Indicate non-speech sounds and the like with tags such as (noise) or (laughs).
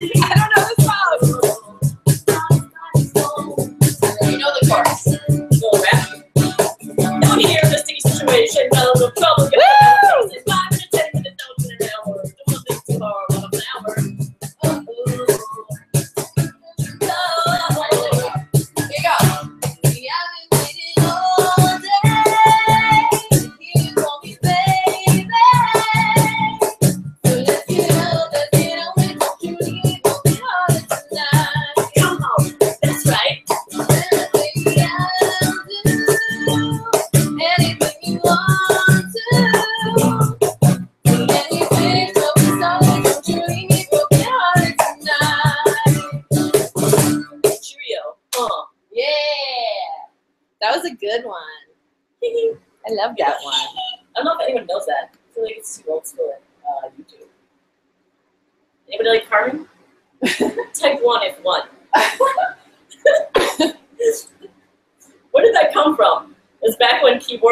I (laughs) was a good one. (laughs) I love that one. I don't know if anyone knows that. I feel like it's too old school at uh, YouTube. Anybody like Karmin? (laughs) Type one if one. (laughs) Where did that come from? It was back when keyboard